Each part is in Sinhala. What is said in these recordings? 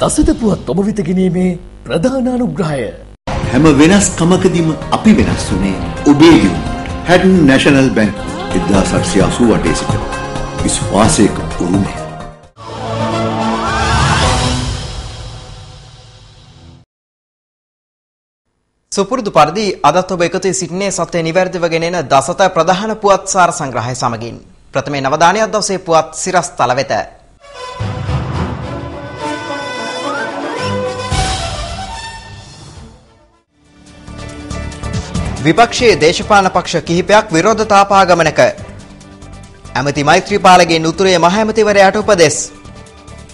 දසත පුවත් ඔබ වෙත ගෙනීමේ ප්‍රධාන අනුග්‍රහය. හැම වෙනස්කමකදීම අපි වෙනස් වුණේ ඔබේ දියුණුවට. හැඩන් නැෂනල් බැංක් 1888 සිට විශ්වාසයක උරුමය. සුපුරුදු පරිදි අදත් ඔබ එකතු සිටින්නේ සත්‍ය නිවැරදිව ගෙනෙන දසත ප්‍රධාන පුවත් සාර සංග්‍රහය සමගින්. ප්‍රථමයෙන් නවදානියක් දවසේ පුවත් සිරස් තල වෙත. විපක්ෂයේ දේශපාලන පක්ෂ කිහිපයක් විරෝධතා පාගමනක. ඇමති මෛත්‍රීපාලගේ නුතුරේ මහ ඇමතිවරයාට උපදෙස්.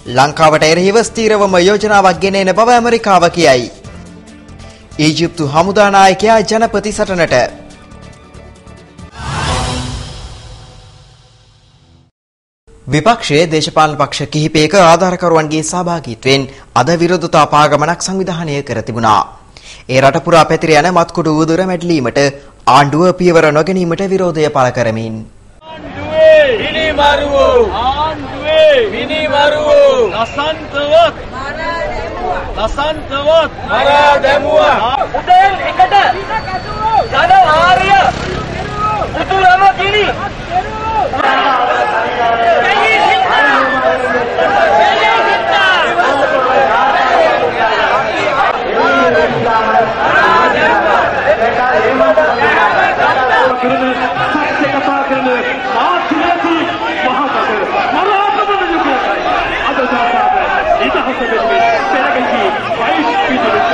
ලංකාවට එරෙහිව ස්ථීරවම යෝජනාවක් ගෙන එන බව ඇමරිකාව කියයි. ඊජිප්තු හමුදා නායකයා ජනපති සටනට විපක්ෂයේ දේශපාලන පක්ෂ කිහිපයක ආධාරකරුවන්ගේ සහභාගීත්වයෙන් අද විරෝධතා පාගමනක් සංවිධානය කර තිබුණා. ඒ රට පුරා පැතිර යන මත්කුඩු උදුර මැඩලීමට ආණ්ඩුව පියවර නොගැනීමට විරෝධය පළ කරමින් ලසන්තවත් මරා දැමුවා. උදේල් එකට ජන ආර්ය උතුරම කිරි කරන සත්‍ය කතා කරන ආත්මයති මහානගර මරාපදන යුගයයි අද දාසාද ඉදහස වෙනුවෙන් පෙරගැසී වයිස් පිටුරු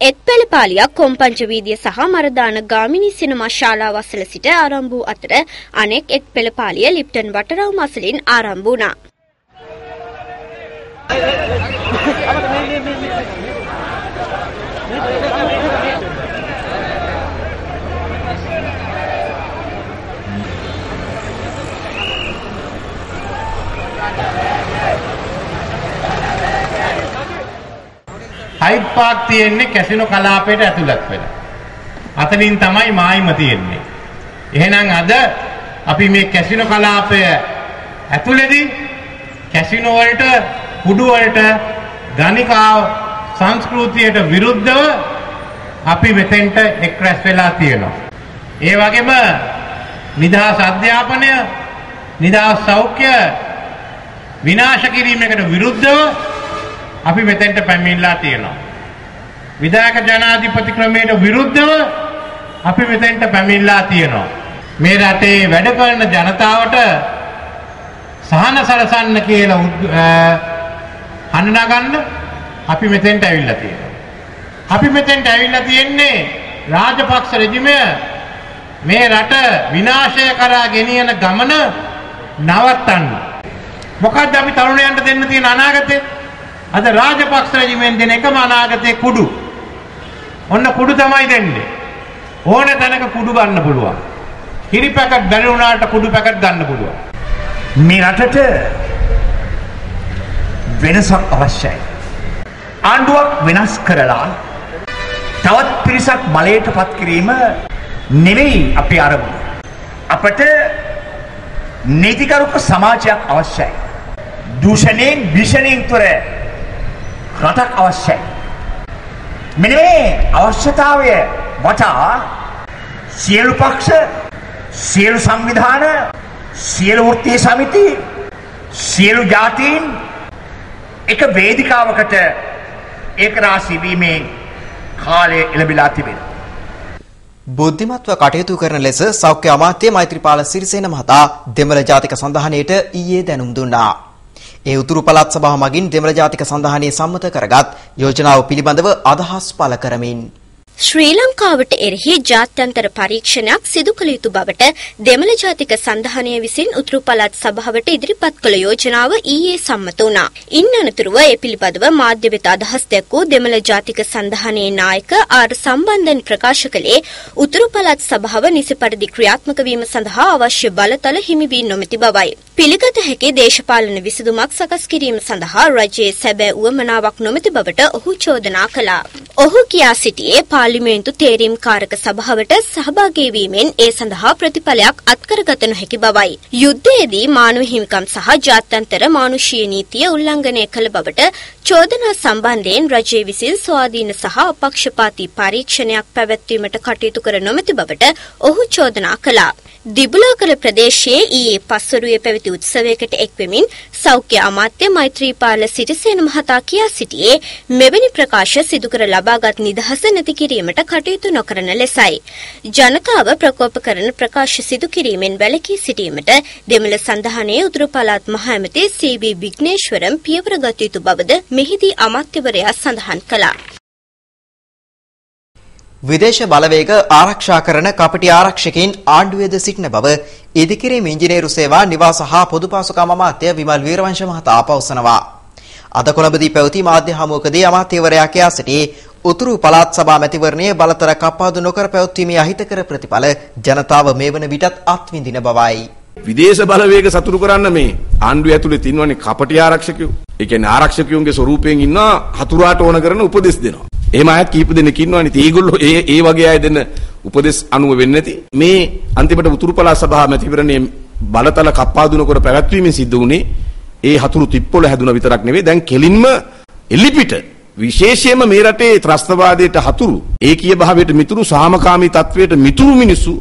එත්පෙළ පාලියක් කොම්පංච වීදිය සහ මරදාන ගාමිණී සිනමා ශාලාව අසල සිට ආරම්භ වූ අතර අනෙක් එත්පෙළ පාලිය ලිප්ටන් වටරවුම අසලින් ආරම්භ වුණා. හයිඩ් පාක් තියෙන්නේ කැසිනෝ කලාපයට ඇතුළත් වෙලා. අතනින් තමයි මායිම තියෙන්නේ. එහෙනම් අද අපි මේ කැසිනෝ කලාපය ඇතුළේදී කැසිනෝ වලට කුඩු වලට ගණිකා සංස්කෘතියට විරුද්ධව අපි මෙතෙන්ට එක් රැස් වෙලා තියෙනවා. ඒ වගේම නිදහස් අධ්‍යාපනය නිදහස් සෞඛ්‍ය විනාශ කිරීමකට විරුද්ධව අපි මෙතෙන්ට පැමිණලා තියෙනවා. විධායක ජනාධිපති ක්‍රමයට විරුද්ධව අපි මෙතෙන්ට පැමිණලා තියෙනවා. මේ රටේ වැඩ කරන ජනතාවට සහන සලසන්න කියලා හඳුනා ගන්න අපි මෙතෙන්ට ඇවිල්ලා තියෙනවා. අපි මෙතෙන්ට ඇවිල්ලා තියෙන්නේ රාජපක්ෂ රෙජිමය මේ රට විනාශය කරා ගෙනියන ගමන නවත්තන්න. මොකද්ද අපි තරුණයන්ට දෙන්න තියෙන අනාගතේ? අද රාජපක්ෂ රජිමෙන් දෙන එකම අනාගතේ කුඩු. ඔන්න කුඩු තමයි දෙන්නේ. ඕන තැනක කුඩු ගන්න පුළුවන්. කිරි පැකට් බැරි වුණාට කුඩු පැකට් ගන්න පුළුවන්. මේ රටට වෙනසක් අවශ්‍යයි. ආණ්ඩුවක් වෙනස් කරලා තවත් පිරිසක් බලයට පත් කිරීම නෙවෙයි අපි අරමුණ. අපට නීතිකරුක සමාජයක් අවශ්‍යයි. දූෂණයෙන් භීෂණයෙන් තොර රටක් අවශ්‍යයි. මෙන්න මේ අවශ්‍යතාවය වටා සියලු පක්ෂ සියලු සංවිධාන සියලු වෘත්තීය සමිති සියලු ජාතීන් එක වේදිකාවකට ඒකරාශී වීමේ කාලය එළඹිලා තිබෙනවා. බුද්ධිමත්ව කටයුතු කරන ලෙස සෞඛ්‍ය අමාත්‍ය මෛත්‍රීපාල සිරිසේන මහතා දෙමළ ජාතික සන්ධානයට ඊයේ දැනුම් දුන්නා. ඒ උතුරු පළාත් සභාව මගින් දෙමළ ජාතික සන්ධානයේ සම්මත කරගත් යෝජනාව පිළිබඳව අදහස් පළ කරමින් ශ්‍රී ලංකාවට එරෙහි ජාත්‍යන්තර පරීක්ෂණයක් සිදු කළ යුතු බවට දෙමළ ජාතික සන්ධානය විසින් උතුරු පළාත් සභාවට ඉදිරිපත් කළ යෝජනාව ඊයේ සම්මත වුණා. ඉන් අනතුරුව ඒ පිළිබඳව මාධ්‍ය වෙත අදහස් දැක්වූ දෙමළ ජාතික සන්ධානයේ නායක ආර් සම්බන්ධන් ප්‍රකාශ කළේ උතුරු පළාත් සභාව නිසි පරිදි ක්‍රියාත්මක වීම සඳහා අවශ්‍ය බලතල හිමි වී නොමැති බවයි. පිළිගත හැකි දේශපාලන විසඳුමක් සකස් කිරීම සඳහා රජයේ සැබෑ උවමනාවක් නොමැති බවට ඔහු චෝදනා කළා. ඔහු කියා සිටියේ පාර්ලිමේන්තු තේරීම් කාරක සභාවට සහභාගී වීමෙන් ඒ සඳහා ප්‍රතිඵලයක් අත්කරගත නොහැකි බවයි. යුද්ධයේදී මානව හිමිකම් සහ ජාත්‍යන්තර මානුෂීය නීතිය උල්ලංඝනය කළ බවට චෝදනා සම්බන්ධයෙන් රජය විසින් ස්වාධීන සහ අපක්ෂපාතී පරීක්ෂණයක් පැවැත්වීමට කටයුතු කර නොමැති බවට ඔහු චෝදනා කළා. දිබුලාකල ප්‍රදේශයේ ඊයේ පස්වරුවේ පැවති උත්සවයකට එක්වෙමින් සෞඛ්‍ය අමාත්‍ය මෛත්‍රීපාල සිරිසේන මහතා කියා සිටියේ මෙවැනි ප්‍රකාශ සිදු කර ලබාගත් නිදහස නැති කිරීමට කටයුතු නොකරන ලෙසයි. ජනතාව ප්‍රකෝප කරන ප්‍රකාශ සිදු කිරීමෙන් වැළකී සිටීමට දෙමළ සඳහනේ උතුරු පළාත් මහ ඇමති සී.බී. විග්නේශ්වරම් පියවර ගත යුතු බවද මෙහිදී අමාත්‍යවරයා සඳහන් කළා. විදේශ බලවේග ආරක්ෂා කරන කපටි ආරක්ෂකයින් ආණ්ඩුවේද සිටින බව ඉදිකිරීම ඉංජිනේරු සේවා නිවාස හා පොදු පාසුකම් අමාත්‍ය විමල් වීරවංශ මහතා පවසනවා. අද කොළඹදී පැවති මාධ්‍ය හමුවකදී අමාත්‍යවරයා කියා සිටි උතුරු පළාත් සභා මැතිවරණයේ බලතර කප්පාදු නොකර පැවැත්වීමේ අහිතකර ප්‍රතිඵල ජනතාව මේ වන විටත් අත්විඳින බවයි. විදේශ බලවේග සතුරු කරන්න මේ ආණ්ඩුව ඇතුලේ තින්වන්නේ කපටි ආරක්ෂකයෝ. ඒ කියන්නේ ආරක්ෂකයෝගේ ස්වරූපයෙන් ඉන්නවා හතුරාට ඕන කරන උපදෙස් දෙනවා. එහෙම අයත් කීප දෙනෙක් ඉන්නවනේ. ඒගොල්ලෝ ඒ ඒ වගේ අය දෙන්න උපදෙස් අනුව වෙන්නේ නැති. මේ අන්තිමට උතුරු පළාත් සභාව මැතිවරණයේ බලතල කප්පාදු නොකර පැවැත්වීමෙන් සිද්ධ වුණේ ඒ හතුරු තිප්පොළ හැදුන විතරක් නෙවෙයි දැන් කෙලින්ම එලිපිට විශේෂයෙන්ම මේ රටේ ත්‍රස්තවාදයට හතුරු ඒකීය භාවයට මිතුරු සාමකාමී තත්වයට මිතුරු මිනිස්සු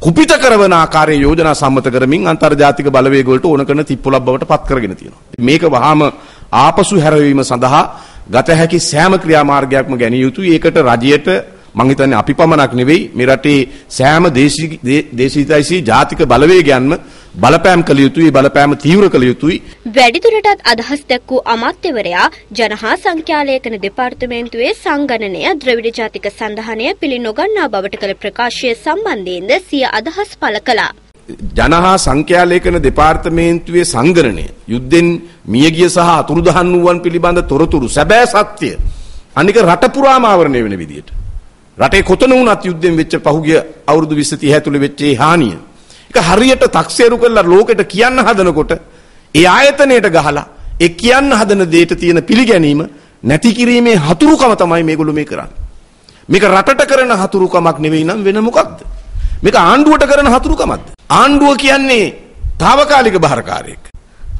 කුපිත කරවන ආකාරයේ යෝජනා සම්මත කරමින් අන්තර්ජාතික බලවේග වලට ඕන කරන තිප්පොළක් බවට පත් කරගෙන තියෙනවා. මේක වහාම ආපසු හැරවීම සඳහා ගත හැකි සෑම ක්‍රියාමාර්ගයක්ම ගැනිය යුතුයි. ඒකට රජයට මං හිතන්නේ අපි පමණක් නෙවෙයි මේ රටේ සෑම දේශීයයිසී ජාතික බලවේගයන්ම බලපෑම් කළ යුතුයි බලපෑම තීව්‍ර කළ යුතුයි වැඩිදුරටත් අදහස් දැක්වූ අමාත්‍යවරයා ජනහා සංඛ්‍යාලේඛන දෙපාර්තමේන්තුවේ සංගණනය ද්‍රවිඩ ජාතික සන්ධානය පිළි නොගන්නා බවට කළ ප්‍රකාශය සම්බන්ධයෙන්ද සිය අදහස් පළ කළා. ජනහා සංඛ්‍යාලේඛන දෙපාර්තමේන්තුවේ සංගණනය යුද්ධෙන් මියගිය සහ අතුරුදහන් වූවන් පිළිබඳ තොරතුරු සැබෑ සත්‍ය අනික රට පුරාම ආවරණය වෙන විදියට රටේ කොතන වුණත් යුද්ධෙන් වෙච්ච පහුගිය අවුරුදු 20 30 ඇතුළේ වෙච්ච ඒ හානිය ඒක හරියට තක්සේරු කරලා ලෝකෙට කියන්න හදනකොට ඒ ආයතනයට ගහලා ඒ කියන්න හදන දෙයට තියෙන පිළිගැනීම නැති කිරීමේ හතුරුකම තමයි මේගොල්ලෝ මේ කරන්නේ. මේක රටට කරන හතුරුකමක් නෙවෙයි නම් වෙන මොකක්ද? මේක ආණ්ඩුවට කරන හතුරුකමක්ද? ආණ්ඩුව කියන්නේ తాවකාලික බාරකාරයෙක්.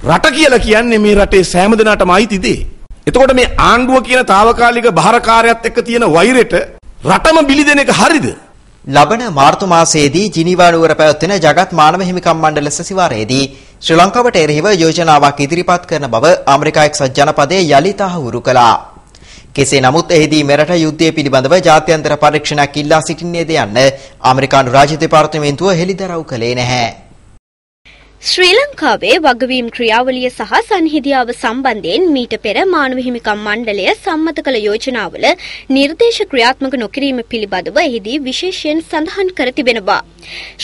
රට කියලා කියන්නේ මේ රටේ සෑම දෙනාටම අයිති දේ. එතකොට මේ ආණ්ඩුව කියන తాවකාලික බාරකාරයත් එක්ක තියෙන වෛරෙට රටම බිලිදෙන එක හරිද? ලබන මාර්තු මාසයේදී ජිනීවා නුවර පැවැත්වෙන ජගත් මානව හිමිකම් මණ්ඩල සැසිවාරයේදී ශ්‍රී ලංකාවට එරෙහිව යෝජනාවක් ඉදිරිපත් කරන බව ඇමරිකා එක්සත් ජනපදයේ යලි තහවුරු කළා. කෙසේ නමුත් එහිදී මෙරට යුද්ධය පිළිබඳව ජාත්‍යන්තර පරීක්ෂණයක් ඉල්ලා සිටින්නේද යන්න ඇමරිකානු රාජ්‍ය දෙපාර්තමේන්තුව හෙළිදරව් කළේ නැහැ. ශ්‍රී ලංකාවේ වගවීම් ක්‍රියාවලිය සහ සංහිදියාව සම්බන්ධයෙන් මීට පෙර මානව හිමිකම් මණ්ඩලය සම්මත කළ යෝජනාවල නිර්දේශ ක්‍රියාත්මක නොකිරීම පිළිබඳව එහිදී විශේෂයෙන් සඳහන් කර තිබෙනවා.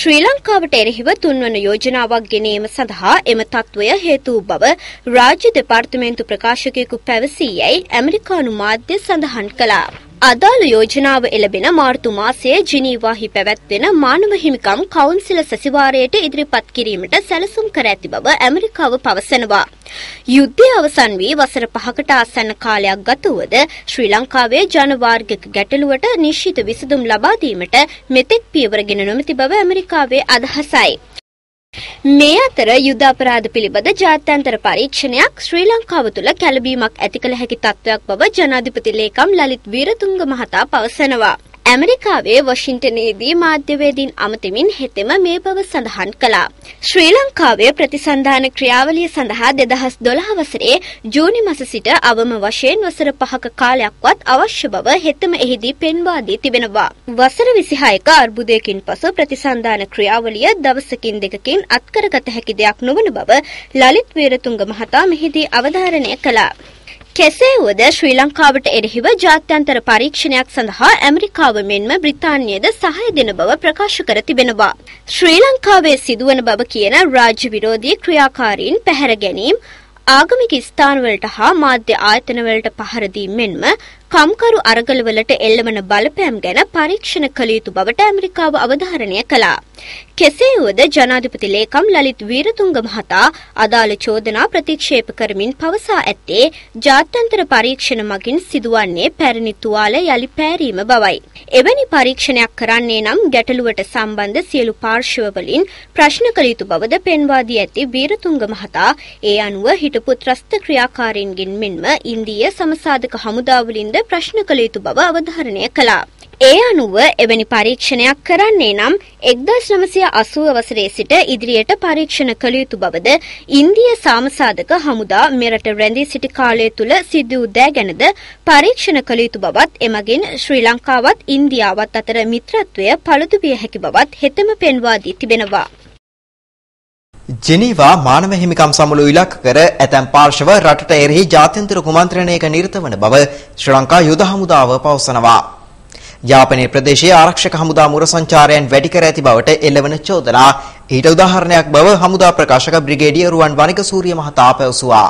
ශ්‍රී ලංකාවට එරෙහිව තුන්වන යෝජනාවක් ගෙනීම සඳහා එම තත්ත්වය හේතු වූ බව රාජ්‍ය දෙපාර්තමේන්තු ප්‍රකාශකයෙකු පැවසී යැයි ඇමරිකානු මාධ්‍ය සඳහන් කළා. අදාළ යෝජනාව එළබෙන මාර්තු මාසයේ ජිනීවාහි පැවැත්වෙන මානව හිමිකම් කවුන්සිල සැසිවාරයට ඉදිරිපත් කිරීමට සැලසුම් කර ඇති බව ඇමරිකාව පවසනවා. යුද්ධය අවසන් වී වසර පහකට ආසන්න කාලයක් ගත වුවද ශ්‍රී ලංකාවේ ජනවාර්ගික ගැටලුවට නිශ්චිත විසඳුම් ලබා දීමට මෙතෙක් පියවරගෙන නොමැති බව ඇමරිකාවේ අදහසයි. මේ අතර යුද අපරාධ පිළිබඳ ජාත්‍යන්තර පරීක්ෂණයක් ශ්‍රී ලංකාව තුළ කැළඹීමක් ඇති කළ හැකි තත්ත්වයක් බව ජනාධිපති ලේකම් ලලිත් වීරතුංග මහතා පවසනවා. ඇමරිකාවේ වොෂින්ටනයේදී මාධ්‍යවේදීන් අමතමින් හෙතෙම මේ බව සඳහන් කළා. ශ්‍රී ලංකාවේ ප්‍රතිසන්ධාන ක්‍රියාවලිය සඳහා දෙදහස් දොළහ වසරේ ජූනි මස සිට අවම වශයෙන් වසර පහක කාලයක්වත් අවශ්‍ය බව හෙතම එහිදී පෙන්වා දී තිබෙනවා. වසර විසිහයක අර්බුදයකින් පසු ප්‍රතිසන්ධාන ක්‍රියාවලිය දවසකින් දෙකකින් අත්කරගත හැකි දෙයක් නොවන බව ලලිත් වීරතුංග මහතා මෙහිදී අවධාරණය කළා. කෙසේ වුවද ශ්‍රී ලංකාවට එරෙහිව ජාත්‍යන්තර පරීක්ෂණයක් සඳහා ඇමරිකාව මෙන්ම බ්‍රිතාන්‍යයද සහය දෙන බව ප්‍රකාශ කර තිබෙනවා. ශ්‍රී ලංකාවේ සිදුවන බව කියන රාජ්‍ය විරෝධී ක්‍රියාකාරීන් පැහැර ගැනීම ආගමික ස්ථානවලට හා මාධ්‍ය ආයතනවලට පහර දීම මෙන්ම කම්කරු අරගලවලට එල්ලවන බලපෑම් ගැන පරීක්ෂණ කළ යුතු බවට ඇමරිකාව අවධාරණය කළා. කෙසේ වුවද ජනාධිපති ලේකම් ලලිත් වීරතුංග මහතා අදාළ චෝදනා ප්‍රතික්ෂේප කරමින් පවසා ඇත්තේ ජාත්‍යන්තර පරීක්ෂණ මගින් සිදුවන්නේ පැරණි තුවාල යලි පෑරීම බවයි. එවැනි පරීක්ෂණයක් කරන්නේ නම් ගැටලුවට සම්බන්ධ සියලු පාර්ශවවලින් ප්‍රශ්න කළ යුතු බවද පෙන්වා දී ඇති වීරතුංග මහතා ඒ අනුව හිටපු ත්‍රස්ත ක්‍රියාකාරීන්ගෙන් මෙන්ම ඉන්දීය සමසාධක හමුදාවලින්ද ප්‍රශ්න කළ යුතු බව අවධාරණය කළා. ඒ අනුව එවැනි පරීක්ෂණයක් කරන්නේ නම් 1980 වසරේ සිට ඉදිරියට පරීක්ෂණ කළ යුතු බවද ඉන්දිය සාමසාධක හමුදා මෙරට රැඳී සිටි කාලය තුල සිදු වූ දෑ ගැනද පරීක්ෂණ කළ යුතු බවත් එමගින් ශ්‍රී ලංකාවත් ඉන්දියාවත් අතර මිත්‍රත්වය පළුදු විය හැකි බවත් හෙතෙම පෙන්වා දී තිබෙනවා. ජෙනීවා මානව හිමිකම් සමුළු ඉලක්ක කර ඇතැම් පාර්ශව රටට එරෙහි ජාත්‍යන්තර කුමන්ත්‍රණයක නිරත වන බව ශ්‍රී ලංකා යුද හමුදාව පවසනවා. යාපනයේ ප්‍රදේශයේ ආරක්ෂක හමුදා මුර සංචාරයන් වැඩි කර ඇති බවට එළවන චෝදනා ඊට උදාහරණයක් බව හමුදා ප්‍රකාශක බ්‍රිගේඩියර් රුවන් වනිකසූරිය මහතා පැවසුවා.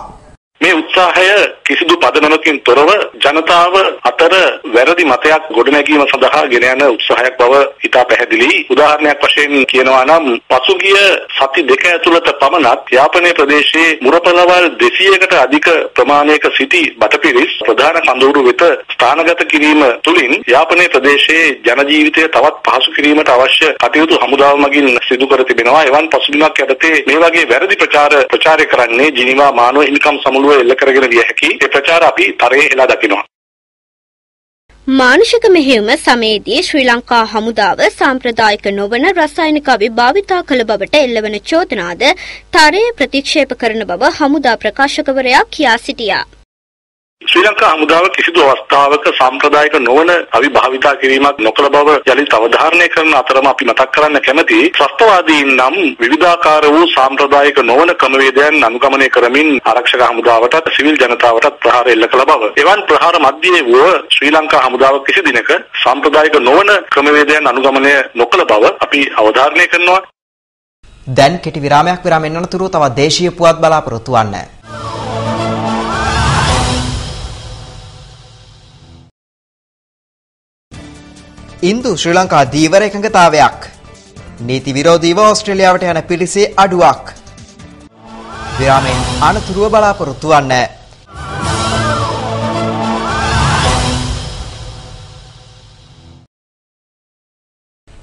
මේ උත්සාහය කිසිදු පදනමකින් තොරව ජනතාව අතර වැරදි මතයක් ගොඩනැගීම සඳහා ගෙන යන උත්සාහයක් බව ඉතා පැහැදිලි. උදාහරණයක් වශයෙන් කියනවා නම් පසුගිය සති දෙක ඇතුළත පමණක් යාපනයේ ප්‍රදේශයේ මුරපලවල් 200කට අධික ප්‍රමාණයක සිටි බටපිරිස් ප්‍රධාන කඳවුරු වෙත ස්ථානගත කිරීම තුළින් යාපනයේ ප්‍රදේශයේ ජන ජීවිතය තවත් පහසු කිරීමට අවශ්‍ය කටයුතු හමුදාව මගින් සිදු කර තිබෙනවා. එවන් පසුබිමක් යටතේ මේ වගේ වැරදි ප්‍රචාර ප්‍රචාරය කරන්නේ ජිනීවා මානව හිමිකම් සමුළුව එල්ල කරගෙන විය හැකි ඒ ප්‍රචාර අපි තරයේ හෙලා දකිනවා. මානුෂික මෙහෙයුම සමයේදී ශ්‍රී ලංකා හමුදාව සාම්ප්‍රදායික නොවන රසායනික අවි භාවිතා කළ බවට එල්ලවන චෝදනාද තරයේ ප්‍රතික්ෂේප කරන බව හමුදා ප්‍රකාශකවරයා කියා සිටියා. ශ්‍රී ලංකා හමුදාව කිසිදු අවස්ථාවක සාම්ප්‍රදායික නොවන අවිභාවිතා කිරීමක් නොකළ බව යලිත් අවධාරණය කරන අතරම අපි මතක් කරන්න කැමති ත්‍රස්තවාදීන් නම් විවිධාකාර වූ සාම්ප්‍රදායික නොවන ක්‍රමවේදයන් අනුගමනය කරමින් ආරක්ෂක හමුදාවටත් සිවිල් ජනතාවටත් ප්‍රහාර එල්ල කළ බව. එවන් ප්‍රහාර මැදියේ වූ ශ්‍රී ලංකා හමුදාව කිසි දිනක සාම්ප්‍රදායික නොවන ක්‍රමවේදයන් අනුගමනය නොකළ බව අපි අවධාරණය කරනවා. දැන් කෙටි විරාමයක් විරාමෙන් අනතුරුව තවත් දේශීය පුවත් බලාපොරොත්තු වන්න. ඉන්දු ශ්‍රී ලංකා දීවර එකඟතාවයක්. නීති විරෝධීව ඕස්ට්‍රේලියාවට යන පිරිසේ අඩුවක්. විරාමෙන් අනතුරුව බලාපොරොත්තු වන්න.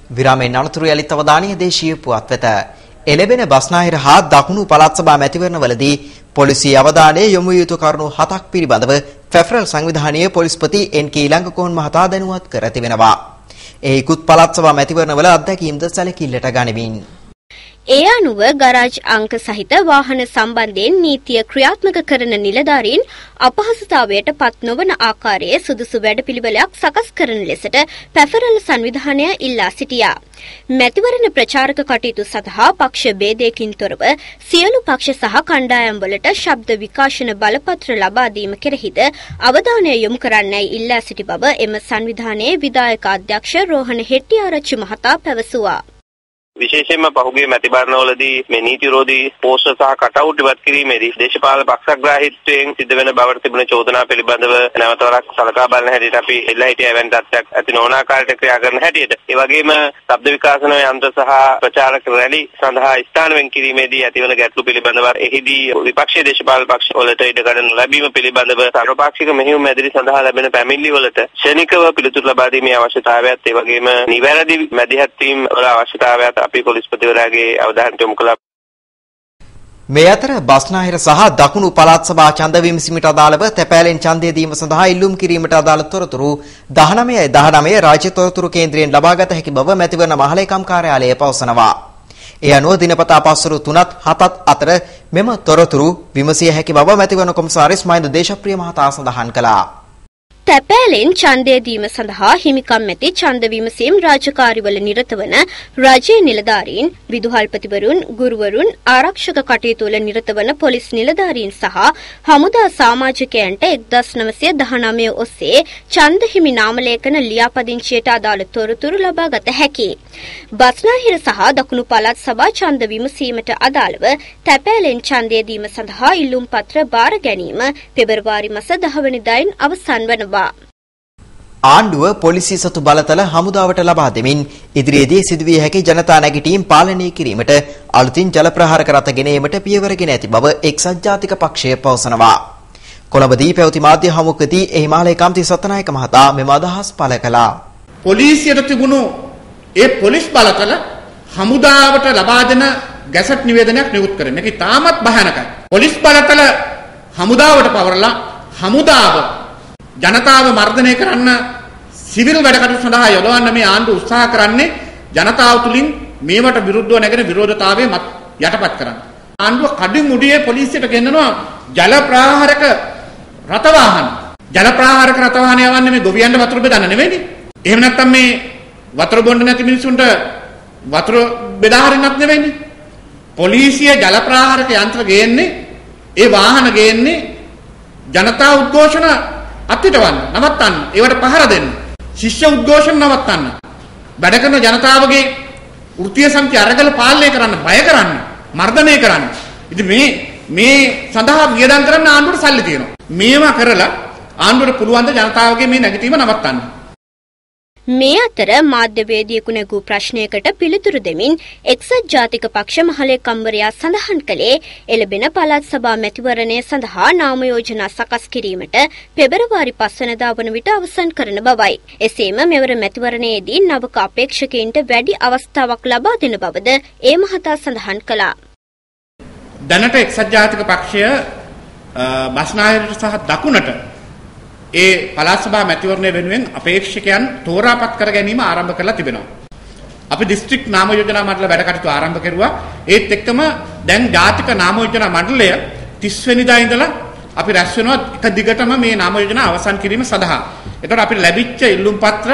විරාමෙන් අනතුරු යලිත් අවධානය දේශීය පුවත් වෙත. එළබෙන බස්නාහිර හා දකුණු පළාත් සභා මැතිවරණවලදී පොලිසිය අවධානය යොමු යුතු කරුණු හතක් පිළිබඳව ෆෙෆරල් සංවිධානයේ පොලිස්පති එන්.කේ ඊළඟකෝන් මහතා දැනුවත් කර තිබෙනවා. ඒ ඉක්ුත් පළාත් සභා මැතිවරණවල අත්දැකීම්ද සැලකිල්ලට ගනිමින් ඒ අනුව ගරාජ් අංක සහිත වාහන සම්බන්ධයෙන් නීතිය ක්‍රියාත්මක කරන නිලධාරීන් අපහසුතාවයට පත් නොවන ආකාරයේ සුදුසු වැඩපිළිවෙලක් සකස් කරන ලෙසට පැෆරල් සංවිධානය ඉල්ලා සිටියා. මැතිවරණ ප්‍රචාරක කටයුතු සඳහා පක්ෂ ભેදයකින් තොරව සියලු පක්ෂ සහ කණ්ඩායම්වලට ශබ්ද විකාශන බලපත්‍ර ලබා දීම කෙරෙහිද අවධානය යොමු කරන්නයි ඉල්ලා සිටි බව එම සංවිධානයේ විධායක අධ්‍යක්ෂ රෝහණ හෙට්ටිආරච්චි මහතා පැවසුවා. විශේෂයෙන්ම පහුගිය මැතිවරණවලදී මේ නීති විරෝධී පෝස්ටර් සහ කටවුට් ඉවත් කිරීමේදී දේශපාලන පක්ෂග්‍රාහීත්වයෙන් සිද්ධ වෙන බවට තිබුණ චෝදනා පිළිබඳව නැවත වරක් සලකා බලන හැටියට අපි එල්ලා හිටිය එවැනි තත්ත්වයක් ඇති නොවන ආකාරයට ක්‍රියා කරන හැටියට. ඒ වගේම ශබ්ද විකාශන යන්ත්‍ර සහ ප්‍රචාරක රැලි සඳහා ස්ථාන වෙන් කිරීමේදී ඇතිවන ගැටලු පිළිබඳව එහිදී විපක්ෂීය දේශපාලන පක්ෂ වලට ඉඩකඩ නොලැබීම පිළිබඳව සර්වපාක්ෂික මෙහෙයුම් මැදිරි සඳහා ලැබෙන පැමිණිලි වලට ක්ෂණිකව පිළිතුරු ලබා දීමේ අවශ්‍යතාවයත් ඒ වගේම නිවැරදි මැදිහත් වීම වල අවශ්‍යතාවයත් අපි පොලිස්පතිවරයාගේ අවධානයට යොමු කළා. මේ අතර බස්නාහිර සහ දකුණු පළාත් සභා ඡන්ද විමසීමට අදාළව තැපෑලෙන් ඡන්දය දීම සඳහා ඉල්ලුම් කිරීමට අදාළ තොරතුරු 19යි 19 රාජ්‍ය තොරතුරු කේන්ද්‍රයෙන් ලබාගත හැකි බව මැතිවරණ මහලේකම් කාර්යාලය පවසනවා. ඒ අනුව දිනපතා පස්වරු 3ත් 7ත් අතර මෙම තොරතුරු විමසිය හැකි බව මැතිවරණ කොමසාරිස් මහින්ද දේශප්‍රිය මහතා සඳහන් කළා. තැපෑලෙන් ඡන්දය දීම සඳහා හිමිකම් ඇති ඡන්ද විමසීම් රාජකාරිවල නිරත වන රජයේ නිලධාරීන්, විදුහල්පතිවරුන්, ගුරුවරුන්, ආරක්ෂක කටයුතු වල නිරත වන පොලිස් නිලධාරීන් සහ හමුදා සමාජිකයන්ට 1919 ඔස්සේ ඡන්ද හිමි නාමලේඛන ලියාපදිංචියට අදාළ තොරතුරු ලබා ගත හැකියි. බස්නාහිර සහ දකුණු පළාත් සභා ඡන්ද විමසීමට අදාළව තැපෑලෙන් ඡන්දය දීම සඳහා ඉල්ලුම් පත්‍ර බාර ගැනීම පෙබරවාරි මාස 10 වෙනිදායින් අවසන් වනවා. ආණ්ඩුව පොලිසිය සතු බලතල හමුදාවට ලබා දෙමින් ඉදිරියේදී සිදුවිය හැකි ජනතා නැගිටීම් පාලනය කිරීමට අලුතින් ජල ප්‍රහාරක රථ ගෙන ඒමට පියවරගෙන ඇති බව එක්සත් ජාතික පක්ෂය පවසනවා. කොළඹදී පැවති මාධ්‍ය හමුවකදී එහි මාලේ කම්ති සත්නායක මහතා මෙම අදහස් පළ කළා. පොලිසියට තිබුණු ඒ පොලිස් බලතල හමුදාවට ලබා දෙන ගැසට් නිවේදනයක් නිකුත් කරන එක තාමත් භයානකයි. පොලිස් බලතල හමුදාවට පවරලා හමුදාව ජනතාව මර්ධනය කරන්න සිවිල් වැඩ කටයුතු සඳහා යොදවන්න මේ ආණ්ඩුව උත්සාහ කරන්නේ ජනතාව තුලින් මේවට විරුද්ධව නැගෙන විරෝධතාවය යටපත් කරන්න. ආණ්ඩුව කඩින් මුඩියේ පොලිසියට ගෙන්නනවා ජල ප්‍රාහාරක රථ වාහන. ජල ප්‍රාහාරක රථ වාහන යවන්නේ මේ ගොවියන්ට වතුර බෙදන්න නෙවෙයිනේ. එහෙම නැත්නම් මේ වතුර බොන්න නැති මිනිස්සුන්ට වතුර බෙදා හරින්නත් නෙවෙයිනේ. පොලිසිය ජල ප්‍රාහාරක යන්ත්‍ර ගේන්නේ ඒ වාහන ගේන්නේ ජනතා උද්ඝෝෂණ අත්හිටවන්න නවත්තන්න ඒවට පහර දෙන්න. ශිෂ්‍ය උද්ඝෝෂණ නවත්තන්න. වැඩ කරන ජනතාවගේ වෘත්තීය සමිති අරගල පාලනය කරන්න බය කරන්න මර්ධනය කරන්න. ඉතින් මේ මේ සඳහා වියදම් කරන්න ආණ්ඩුවට සල්ලි තියෙනවා. මේවා කරලා ආණ්ඩුවට පුළුවන් ද ජනතාවගේ මේ නැගිටීම නවත්තන්න. මේ අතර මාධ්‍යවේදියෙකු නැගූ ප්‍රශ්නයකට පිළිතුරු දෙමින් එක්සත් ජාතික පක්ෂ මහලේකම්වරයා සඳහන් කළේ එළබෙන පළාත් සභා මැතිවරණය සඳහා නාම යෝජනා සකස් කිරීමට පෙබරවාරි 5 වෙනිදා වන විට අවසන් කරන බවයි. එසේම මෙවර මැතිවරණයේදී නවක අපේක්ෂකයින්ට වැඩි අවස්ථාවක් ලබා දෙන බවද ඒ මහතා සඳහන් කළා. දැනට එක්සත් ජාතික පක්ෂය බස්නාහිරට සහ දකුණට ඒ පළාත් සභා මැතිවරණය වෙනුවෙන් අපේක්ෂකයන් තෝරාපත් කර ගැනීම ආරම්භ කරලා තිබෙනවා. අපි දිස්ත්‍රික් නාම යෝජනා මණ්ඩල වැඩ කටයුතු ආරම්භ කරුවා. ඒත් එක්කම දැන් ජාතික නාම යෝජනා මණ්ඩලය 30 වෙනිදා ඉඳලා අපි රැස් වෙනවා එක දිගටම මේ නාම යෝජනා අවසන් කිරීම සඳහා. එතකොට අපිට ලැබිච්ච ඉල්ලුම් පත්‍ර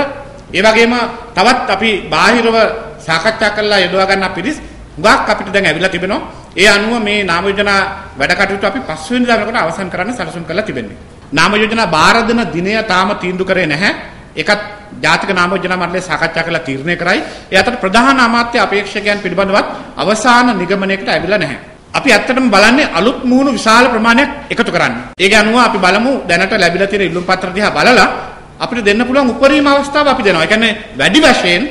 ඒ වගේම තවත් අපි බාහිරව සාකච්ඡා කරලා යොදවා ගන්න පිරිස් හුඟක් අපිට දැන් ඇවිල්ලා තිබෙනවා. ඒ අනුව මේ නාම යෝජනා වැඩ කටයුතු අපි 5 වෙනිදා වෙනකොට අවසන් කරන්න සැලසුම් කරලා තිබෙන්නේ. නාම යෝජනා බාර දෙන දිනය තාම තීන්දුව කරේ නැහැ. ඒකත් ජාතික නාම යෝජනා මණ්ඩලය සාකච්ඡා කරලා තීරණය කරයි. ඒ අතර ප්‍රධාන අමාත්‍ය අපේක්ෂකයන් පිළිබඳවත් අවසාන නිගමනයකට ඇවිල්ලා නැහැ. අපි ඇත්තටම බලන්නේ අලුත් මුහුණු විශාල ප්‍රමාණයක් එකතු කරන්න. ඒක අනුව අපි බලමු දැනට ලැබිලා තියෙන ඉල්ලුම් පත්‍ර දිහා බලලා අපිට දෙන්න පුළුවන් උපරිම අවස්ථාව අපි දෙනවා. ඒ කියන්නේ වැඩි වශයෙන්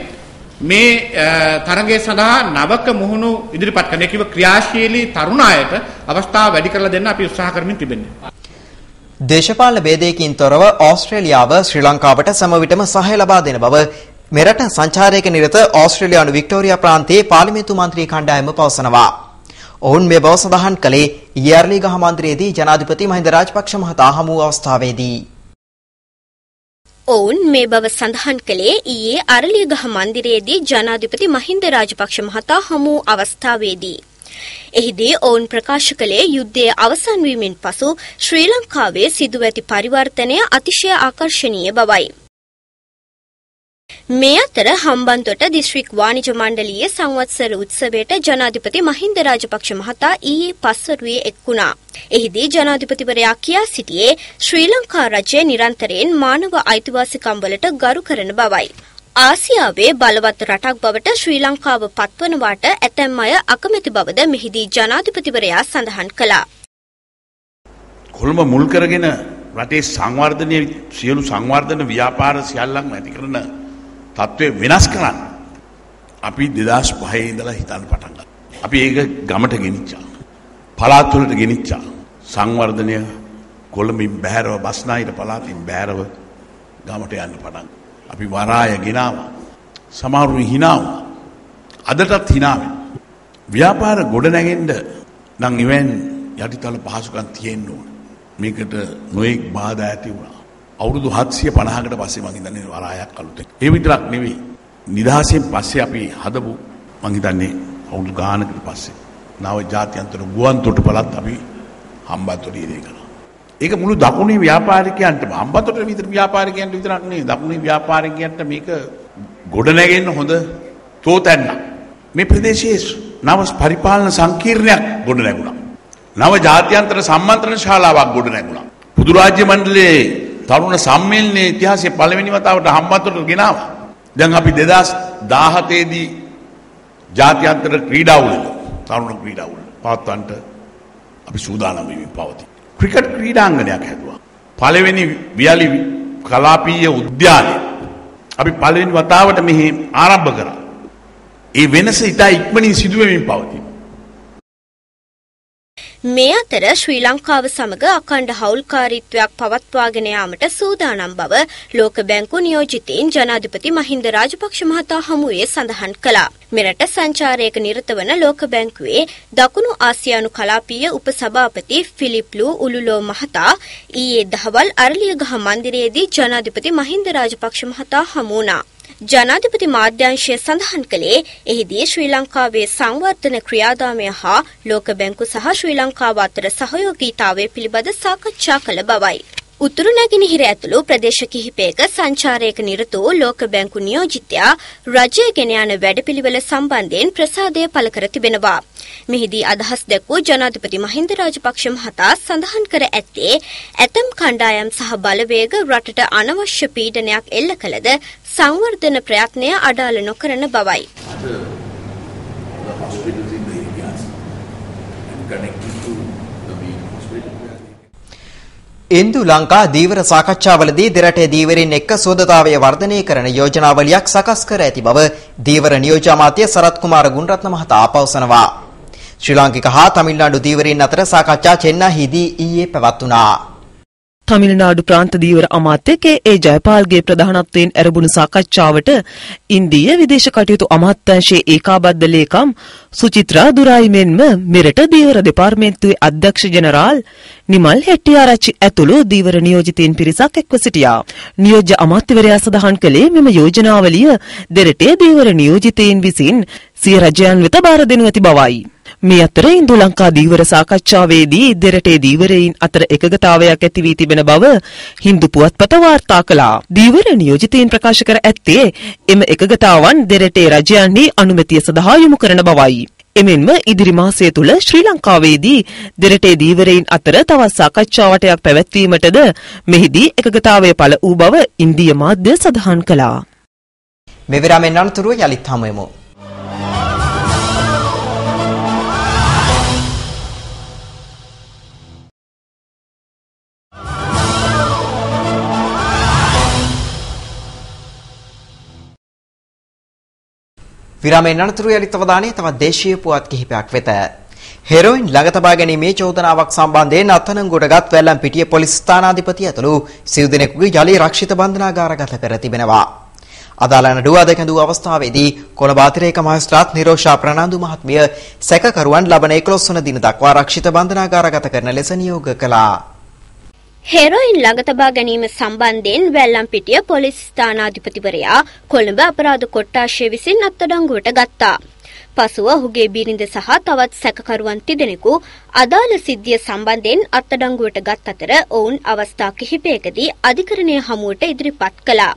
මේ තරගය සඳහා නවක මුහුණු ඉදිරිපත් කරන කිව ක්‍රියාශීලී තරුණ අයට අවස්ථාව වැඩි කරලා දෙන්න අපි උත්සාහ කරමින් තිබෙන්නේ. දේශපාලන ભેදයකින් තොරව ඕස්ට්‍රේලියාව ශ්‍රී ලංකාවට සම විටම සහාය ලබා දෙන බව මෙරට සංචාරයක නිරත ඕස්ට්‍රේලියානු වික්ටෝරියා ප්‍රාන්තයේ පාර්ලිමේන්තු මන්ත්‍රී කණ්ඩායම පවසනවා. ඔවුන් මේ බව සඳහන් කළේ ඊයර්ලි ගහ මන්දිරයේදී ජනාධිපති මහින්ද රාජපක්ෂ මහතා හමු අවස්ථාවේදී. ඔවුන් මේ බව සඳහන් කළේ ඊයේ අරලියගහ මන්දිරයේදී ජනාධිපති මහින්ද රාජපක්ෂ මහතා හමු අවස්ථාවේදී. එහිදී ඔවුන් ප්‍රකාශ කළේ යුද්ධයේ අවසන් වීමෙන් පසු ශ්‍රී ලංකාවේ සිදුව ඇති පරිවර්තනය අතිශය ආකර්ශනීය බවයි. මේ අතර හම්බන්තොට දිස්ත්‍රික් වාණිජ මණ්ඩලීය සංවත්සර උත්සවයට ජනාධිපති මහින්ද රාජපක්ෂ මහතා ඊයේ පස්වරුවේ එක් වුණා. එහිදී ජනාධිපතිවරයා කියා සිටියේ ශ්‍රී ලංකා රජය නිරන්තරයෙන් මානව අයිතිවාසිකම් වලට ගරු කරන බවයි. ආසියාවේ බලවත් රටක් බවට ශ්‍රී ලංකාව පත්වනවාට ඇතැම් අය අකමැති බවද මෙහිදී ජනාධිපතිවරයා සඳහන් කළා. කොළඹ මුල් කරගෙන රටේ සංවර්ධනය සියලු සංවර්ධන ව්‍යාපාර සියල්ලක්ම ඇති කරන තත්ත්වය වෙනස් කරන්න. අපි දෙදස් පහේ ඉඳලා හිතන්න පටන් ගත්තා. අපි ඒක ගමට ගෙනිච්චා. පළාත් වලට ගෙනිච්චා. සංවර්ධනය කොළඹින් බෑරව බස්නාහිර පළාතින් බෑරව ගමට යන්න පටන් අපි වරාය ගෙනාවා. සමහරු හිනාවුණා. අදටත් හිනාවෙන. ව්‍යාපාර ගොඩනැගෙන්න නම් ඉවෙන් යටිතල පහසුකම් තියෙන්න ඕන. මේකට නොයෙක් බාධා ඇති වුණා. අවුරුදු 750කට පස්සේ මං හිතන්නේ වරායක් අලුතෙන්. ඒ විතරක් නෙවෙයි. නිදහසෙන් පස්සේ අපි හදපු මං හිතන්නේ අවුරුදු ගානකට පස්සේ නව ජාත්‍යන්තර ගුවන් තොටුපළත් අපි හම්බන්තොට ඉරේ කළා. ඒක මුළු දකුණේ ව්‍යාපාරිකයන්ට අම්බතොට විතර ව්‍යාපාරිකයන්ට විතරක් නෙවෙයි දකුණේ ව්‍යාපාරිකයන්ට මේක ගොඩනැගෙන්න හොඳ තෝතැන්න. මේ ප්‍රදේශයේ නව පරිපාලන සංකීර්ණයක් ගොඩනැගුණා. නව ජාත්‍යන්තර සම්මන්ත්‍රණ ශාලාවක් ගොඩනැගුණා. පුදු රාජ්‍ය මණ්ඩලයේ තරුණ සම්මේලනයේ ඉතිහාසයේ පළවෙනි වතාවට හම්බන්තොට ගෙනාවා. දැන් අපි 2017 දී ජාත්‍යන්තර ක්‍රීඩා උළෙල තරුණ ක්‍රීඩා උළෙල පවත්වන්නට අපි සූදානම් වෙමින් පවතී. ක්‍රිකට් ක්‍රීඩාංගණයක් හැදුවා. පළවෙනි වියලි කලාපීය උද්‍යානය අපි පළවෙනි වතාවට මෙහි ආරම්භ කරා. ඒ වෙනස ඉතා ඉක්මනින් සිදුවමින් පවතින. මේ අතර ශ්‍රී ලංකාව සමග අකණ්ඩ හවුල්කාරීත්වයක් පවත්වාගෙන යාමට සූදානම් බව ලෝක බැංකු නියෝජිතයින් ජනාධිපති මහින්ද රාජපක්ෂ මහතා හමුවේ සඳහන් කළා. මෙරට සංචාරයක නිරත වන ලෝක බැංකුවේ දකුණු ආසියානු කලාපීය උපසභාපති ෆිලිප් ලූ උලුලෝ මහතා ඊයේ දහවල් අරලියගහ මන්දිරයේදී ජනාධිපති මහින්ද රාජපක්ෂ මහතා හමු වුණා. ජනාධිපති මාධ්‍යංශය සඳහන් කළේ එහිදී ශ්‍රී ලංකාවේ සංවර්ධන ක්‍රියාදාමය හා ලෝක බැංකු සහ ශ්‍රී ලංකාව අතර සහයෝගීතාවය පිළිබඳ සාකච්ඡා කළ බවයි. උතුරු නැගෙනහිර ඇතුළු ප්‍රදේශ කිහිපයක සංචාරයක නිරත වූ ලෝක බැංකු නියෝජිතයා රජය ගෙන යන වැඩපිළිවෙල සම්බන්ධයෙන් ප්‍රසාදය පළ කර තිබෙනවා. මෙහිදී අදහස් දැක්වූ ජනාධිපති මහින්ද රාජපක්ෂ මහතා සඳහන් කර ඇත්තේ ඇතම් කණ්ඩායම් සහ බලවේග රටට අනවශ්‍ය පීඩනයක් එල්ල කළද සංවර්ධන ප්‍රයත්නය අඩාල නොකරන බවයි. ඉන්දු ලංකා දීවර සාකච්ඡාවලදී දෙරටේ දීවරින් එක්ක සෝදතාවය වර්ධනය කරන යෝජනාවලියක් සකස් කර ඇති බව දීවර නියෝජ්‍ය අමාත්‍ය සරත් කුමාර ගුණරත්න මහතා පවසනවා. ශ්‍රී ලාංකික හා තමිල්නාඩු දීවරින් අතර සාකච්ඡා චෙන්නහිදී ඊයේ පැවැත්වුණා. තමිල්නාඩු ප්‍රාන්ත දීවර අමාත්‍ය කේ.ඒ. ජයපාල්ගේ ප්‍රධානත්වයෙන් ඇරඹුණු සාකච්ඡාවට ඉන්දීය විදේශ කටයුතු අමාත්‍යාංශයේ ඒකාබද්ධ ලේකම් සුචිත්‍රා දුරායි මෙන්ම මෙරට දීවර දෙපාර්තමේන්තුවේ අධ්‍යක්ෂ ජනරාල් නිමල් හෙට්ටිආරච්චි ඇතුළු දීවර නියෝජිතයින් පිරිසක් එක්ව සිටියා. නියෝජ්‍ය අමාත්‍යවරයා සඳහන් කළේ මෙම යෝජනාවලිය දෙරටේ දීවර නියෝජිතයින් විසින් සිය රජයන් වෙත බාර දෙනු ඇති බවයි. මේ අතර ඉන්දු ලංකා දීවර සාකච්ඡාවේදී දෙරටේ දීවරයින් අතර එකගතාවයක් ඇති වී තිබෙන බව හින්දු පුවත්පත වාර්තා කළා. දීවර නියෝජිතයින් ප්‍රකාශ කර ඇත්තේ එම එකගතාවන් දෙරටේ රජයන්හි අනුමැතිය සඳහා යොමු කරන බවයි. එමෙන්ම ඉදිරි මාසය තුල ශ්‍රී ලංකාවේදී දෙරටේ දීවරයින් අතර තවත් සාකච්ඡාවටයක් පැවැත්වීමටද මෙහිදී එකගතාවය පළ වූ බව ඉන්දිය මාධ්‍ය සඳහන් කළා. මෙවිරාමෙන් අනතුරුව යලිත් හමුවෙමු. විරාමයෙන් අනතුරු යලිත් අවධානය තවත් දේශීය පුවත් කිහිපයක් වෙත. හෙරොයින් ළඟ තබා ගැනීමේ චෝදනාවක් සම්බන්ධයෙන් අත්අඩංගුවටගත් වැල්ලම් පිටිය පොලිස් ස්ථානාධිපති ඇතුළු සිව් දෙනෙකුගේ ජලී රක්ෂිත බන්ධනාගාරගත කර තිබෙනවා. අදාළ නඩුව අද කැඳවූ අවස්ථාවේදී කොළඹ අතිරේක මහේස්ත්‍රාත් නිරෝෂා ප්‍රනාන්දු මහත්මිය සැකකරුවන් ලබන 11 වන දින දක්වා රක්ෂිත බන්ධනාගාරගත කරන ලෙස නියෝග කළා. හෙරොයින් ළඟ තබා ගැනීම සම්බන්ධයෙන් වැල්ලම්පිටිය පොලිස් ස්ථානාධිපතිවරයා කොළඹ අපරාධ කොට්ටාශය විසින් අත්අඩංගුවට ගත්තා. පසුව ඔහුගේ බිරිඳ සහ තවත් සැකකරුවන් තිදෙනෙකු අදාළ සිද්ධිය සම්බන්ධයෙන් අත්අඩංගුවට ගත් අතර ඔවුන් අවස්ථා කිහිපයකදී අධිකරණය හමුවට ඉදිරිපත් කළා.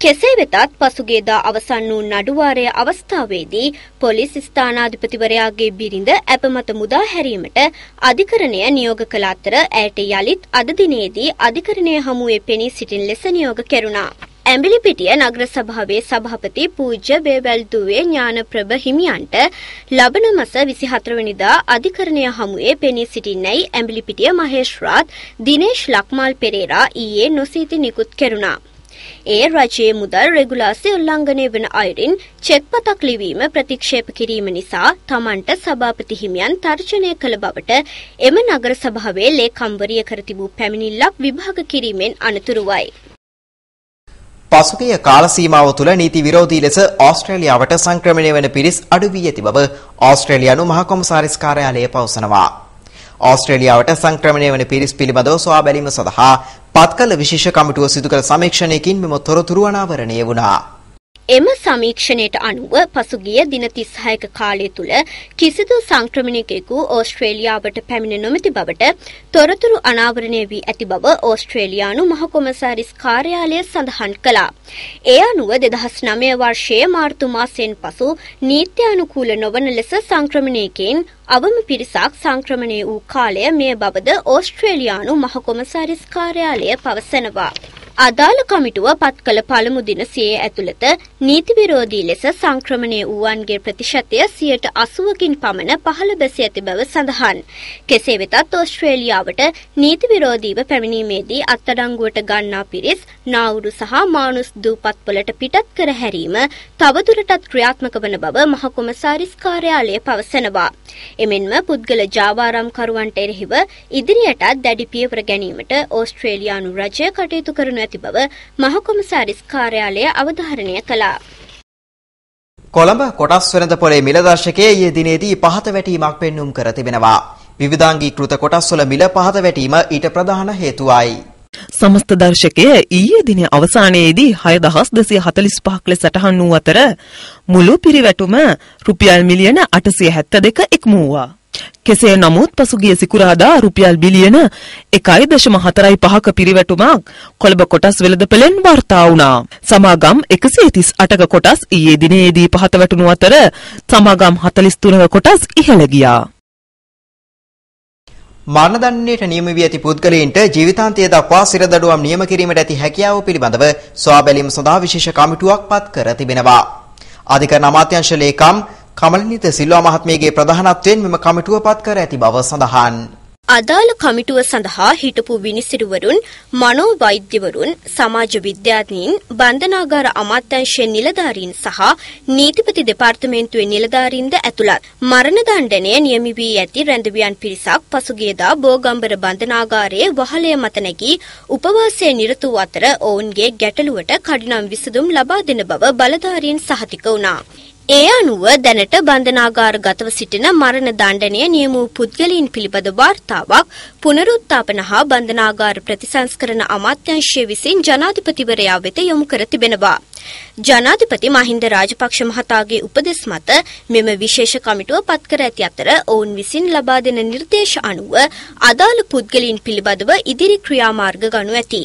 කෙසේ වෙතත් පසුගියදා අවසන් වූ නඩුවාරය අවස්ථාවේදී පොලිස් ස්ථානාධිපතිවරයාගේ බිරිඳ අපමත මුදා හැරීමට අධිකරණය නියෝග කළ අතර ඇයට යළිත් අද දිනේදී අධිකරණය හමුවේ පෙනී සිටින ලෙස නියෝග කෙරුණා. ඇඹිලිපිටිය නගර සභාවේ සභාපති පූජ්‍ය බේවැල්දුවේ ඥානප්‍රභ හිමියන්ට ලබන මස 24 වෙනිදා අධිකරණය හමුවේ පෙනී සිටින්නයි ඇඹිලිපිටිය මහේශ්‍රාත් දිනේෂ් ලක්මාල් පෙරේරා ඊයේ නොසීති නිකුත් කෙරුණා. ඒ රජයේ මුදල් රෙගුලාසි උල්ලංඝනය වන අයුරින් චෙක් පතක් ලිවීම ප්‍රතික්ෂේප කිරීම නිසා තමන්ට සභාපති හිමියන් තර්ජනය කළ බවට එම නගර සභාවේ ලේකම්වරිය කර තිබූ පැමිණිල්ලක් විභාග කිරීමෙන් අනතුරුවයි. පසුගිය කාල සීමාව තුළ නීති විරෝධී ලෙස ඕස්ට්‍රේලියාවට සංක්‍රමණය වන පිරිස් අඩු වී ඇති බව ඕස්ට්‍රේලියානු මහ කොමසාරිස් කාර්යාලය පවසනවා. ඕස්ට්‍රේලියාවට සංක්‍රමණය වන පිරිස් පිළිබඳව සොයා බැලීම සඳහා පත්කල විශේෂ කමිටුව සිදු කළ සමීක්ෂණයකින් මෙම තොරතුරු අනාවරණය වුණා. එම සමීක්ෂණයට අනුව පසුගිය දින 36ක කාලය තුල කිසිදු සංක්‍රමණිකයෙකු ඕස්ට්‍රේලියාවට පැමිණ නොමැති බවට තොරතුරු අනාවරණය වී ඇති බව ඕස්ට්‍රේලියානු මහ කොමසාරිස් කාර්යාලය සඳහන් කළා. ඒ අනුව 2009 වර්ෂයේ මාර්තු මාසයෙන් පසු නීත්‍යානුකූල නොවන ලෙස සංක්‍රමණිකයින් අවම පිරිසක් සංක්‍රමණය වූ කාලය මේ බවද ඕස්ට්‍රේලියානු මහ කොමසාරිස් කාර්යාලය පවසනවා. අදාළ කමිටුව පත් කළ පළමු දින සියයේ ඇතුළත නීති විරෝධී ලෙස සංක්‍රමණය වූවන්ගේ ප්‍රතිශතය 80කින් පමණ පහළ බැසී ඇති බව සඳහන්. කෙසේ වෙතත් ඕස්ට්‍රේලියාවට නීති විරෝධීව පැමිණීමේදී අත්අඩංගුවට ගන්නා පිරිස් නාවුරු සහ මානුස් දූපත්වලට පිටත් කර හැරීම තවදුරටත් ක්‍රියාත්මක වන බව මහ කොමසාරිස් කාර්යාලය පවසනවා. එමෙන්ම පුද්ගල ජාවාරම්කරුවන්ට එරෙහිව ඉදිරියටත් දැඩි පියවර ගැනීමට ඕස්ට්‍රේලියානු රජය කටයුතු කරනු ඇති බව මහ කොමසාරිස් කාර්යාලය අවධාරණය කළා. කොළඹ කොටස් වෙනද පොලේ මිල දර්ශකයේ ඊයේ දිනේදී පහත වැටීමක් පෙන්눔 කර තිබෙනවා. විවිධාංගීකృత කොටස්වල මිල පහත වැටීම ඊට ප්‍රධාන හේතුවයි. සමස්ත දර්ශකය ඊයේ දින අවසානයේදී 6245ක් ලෙස සටහන් වූ අතර මුළු පිරිවැටුම රුපියල් මිලියන 872 ඉක්මවුවා. කෙසේ නමුත් පසුගිය සිකුරාදා රුපියල් බිලියන 1.45ක පිරිවැටුමක් කොළඹ කොටස් වෙළඳපොළෙන් වාර්තා වුණා. සමාගම් 138ක කොටස් ඊයේ දිනේදී පහත වැටුණු අතර සමාගම් 43ක කොටස් ඉහළ ගියා. මරණ දණ්ඩනයට නියම වී ඇති පුද්ගලයින්ට ජීවිතාන්තය දක්වා සිරදඩුවම් නියම කිරීමට ඇති හැකියාව පිළිබඳව සොයා බැලීම සඳහා විශේෂ කමිටුවක් පත් කර තිබෙනවා. අධිකරණ අමාත්‍යාංශ ලේකම් කමලනීත සිල්වා මහත්මියගේ ප්‍රධානත්වයෙන් මෙම කමිටුව පත් කර ඇති බව සඳහන්. අදාළ කමිටුව සඳහා හිටපු විනිසිරුවරුන් මනෝවෛද්‍යවරුන් සමාජ විද්‍යාඥයින් බන්ධනාගාර අමාත්‍යංශයේ නිලධාරීන් සහ නීතිපති දෙපාර්තමේන්තුවේ නිලධාරීන්ද ඇතුළත් මරණ දණ්ඩනය නියමි වී ඇති රැඳවියන් පිරිසක් පසුගියදා බෝගම්බර බන්ධනාගාරයේ වහලය මත නැගී උපවාසයේ නිරත වූ අතර ඔවුන්ගේ ගැටලුවට කඩිනම් විසඳුම් ලබා දෙන බව බලධාරීන් සහතික වුණා. ඒ අනුව දැනට බන්ධනාගාරගතව සිටින මරණ දණ්ඩනය නියම වූ පුද්ගලයන් පිළිබඳ වාර්තාවක් පුනරුත්ථාපන හා බන්ධනාගාර ප්‍රතිසංස්කරණ අමාත්‍යාංශය විසින් ජනාධිපතිවරයා වෙත යොමු කර තිබෙනවා. ජනාධිපති මහින්ද රාජපක්ෂ මහතාගේ උපදෙස් මත මෙම විශේෂ කමිටුව පත් කර ඇති අතර ඔවුන් විසින් ලබා දෙන නිර්දේශ අනුව අදාළ පුද්ගලයන් පිළිබඳව ඉදිරි ක්‍රියාමාර්ග ගනු ඇති.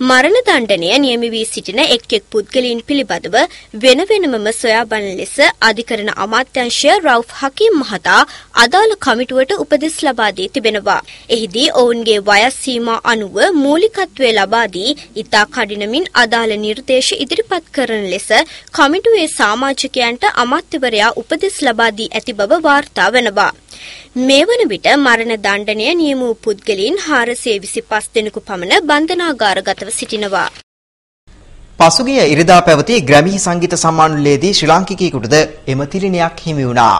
මරණ දණ්ඩනය නියම වී සිටින එක් එක් පුද්ගලයන් පිළිබඳව වෙන වෙනමම සොයා බලන ලෙස අධිකරණ අමාත්‍යාංශය රවුෆ් හකීම් මහතා අදාළ කමිටුවට උපදෙස් ලබා දී තිබෙනවා. එහිදී ඔවුන්ගේ වයස් සීමා අනුව මූලිකත්වය ලබා දී ඉතා කඩිනමින් අදාළ නිර්දේශ ඉදිරිපත් කරන ලෙස කමිටුවේ සමාජිකයන්ට අමාත්‍යවරයා උපදෙස් ලබා දී ඇති බව වාර්තා වෙනවා. මේ වන විට මරණ දණ්ඩනය නියම වූ පුද්ගලයන් 425 දෙනෙකු පමණ බන්ධනාගාරගතව සිටිනවා. පසුගිය ඉරිදා පැවති ග්‍රැමි සංගීත සම්මානවලදී ශ්‍රී ලාංකිකයෙකුටද එම තිලිනයක් හිමි වුණා.